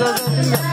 Hallelujah.